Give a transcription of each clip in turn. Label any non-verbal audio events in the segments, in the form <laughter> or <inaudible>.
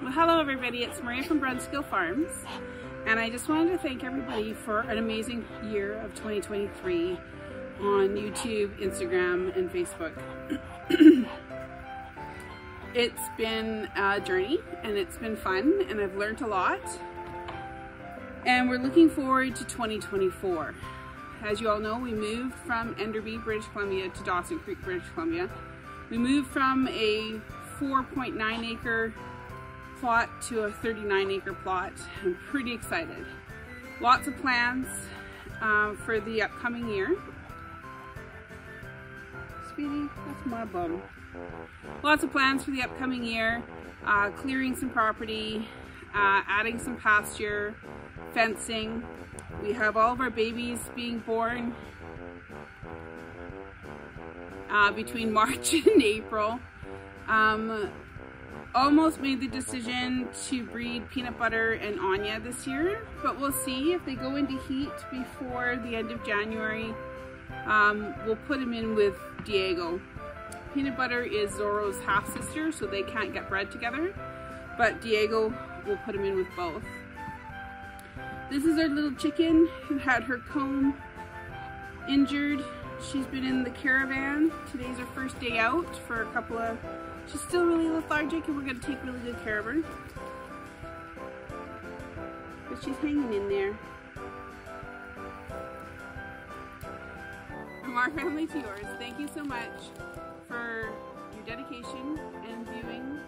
Well, hello everybody, it's Maria from Brunskill Farms and I just wanted to thank everybody for an amazing year of 2023 on YouTube, Instagram, and Facebook. <clears throat> it's been a journey and it's been fun and I've learned a lot and we're looking forward to 2024. As you all know, we moved from Enderby, British Columbia to Dawson Creek, British Columbia. We moved from a 4.9 acre plot to a 39 acre plot. I'm pretty excited. Lots of plans um, for the upcoming year. Speedy, that's my bum. Lots of plans for the upcoming year. Uh, clearing some property, uh, adding some pasture, fencing. We have all of our babies being born uh, between <laughs> March and April. Um, almost made the decision to breed Peanut Butter and Anya this year, but we'll see if they go into heat before the end of January. Um, we'll put them in with Diego. Peanut Butter is Zorro's half-sister, so they can't get bred together, but Diego will put him in with both. This is our little chicken who had her comb injured. She's been in the caravan. Today's her first day out for a couple of She's still really lethargic and we're going to take really good care of her. But she's hanging in there. From our family to yours, thank you so much for your dedication and viewing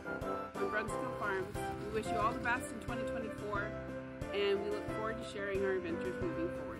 on Brunskill Farms. We wish you all the best in 2024 and we look forward to sharing our adventures moving forward.